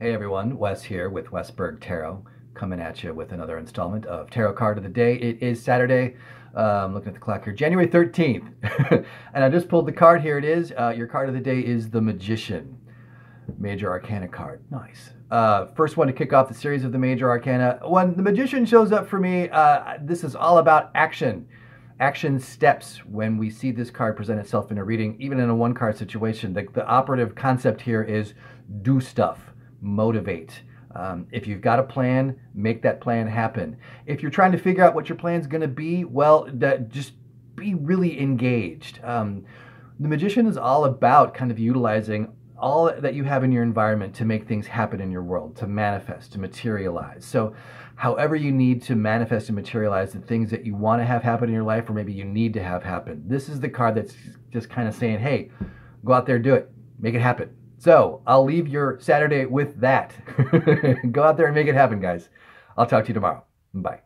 Hey everyone, Wes here with Wes Berg Tarot, coming at you with another installment of Tarot Card of the Day. It is Saturday. I'm looking at the clock here, January 13th. and I just pulled the card. Here it is. Uh, your card of the day is the Magician. Major Arcana card. Nice. Uh, first one to kick off the series of the Major Arcana. When the Magician shows up for me, uh, this is all about action. Action steps when we see this card present itself in a reading, even in a one card situation. The, the operative concept here is do stuff motivate. Um, if you've got a plan, make that plan happen. If you're trying to figure out what your plan is going to be, well, that, just be really engaged. Um, the magician is all about kind of utilizing all that you have in your environment to make things happen in your world, to manifest, to materialize. So, however you need to manifest and materialize the things that you want to have happen in your life, or maybe you need to have happen, this is the card that's just kind of saying, hey, go out there, do it, make it happen. So I'll leave your Saturday with that. Go out there and make it happen, guys. I'll talk to you tomorrow. Bye.